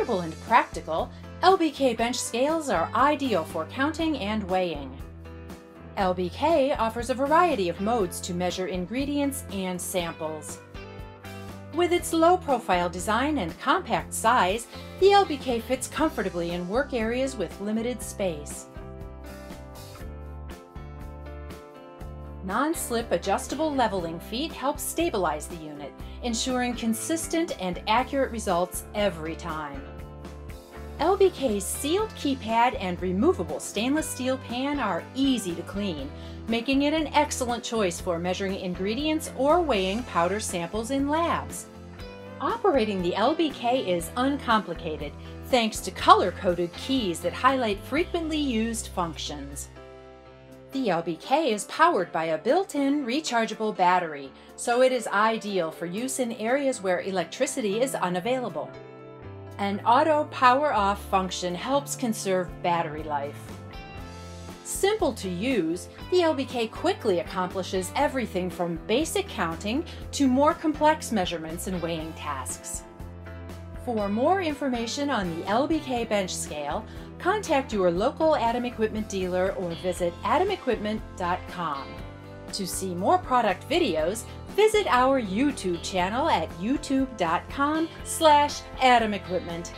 Affordable and practical, LBK bench scales are ideal for counting and weighing. LBK offers a variety of modes to measure ingredients and samples. With its low-profile design and compact size, the LBK fits comfortably in work areas with limited space. Non-slip adjustable leveling feet help stabilize the unit, ensuring consistent and accurate results every time. LBK's sealed keypad and removable stainless steel pan are easy to clean, making it an excellent choice for measuring ingredients or weighing powder samples in labs. Operating the LBK is uncomplicated thanks to color-coded keys that highlight frequently used functions. The LBK is powered by a built-in rechargeable battery, so it is ideal for use in areas where electricity is unavailable. An auto power off function helps conserve battery life. Simple to use, the LBK quickly accomplishes everything from basic counting to more complex measurements and weighing tasks. For more information on the LBK bench scale, contact your local Adam Equipment dealer or visit adamequipment.com. To see more product videos, visit our YouTube channel at youtube.com slash adamequipment.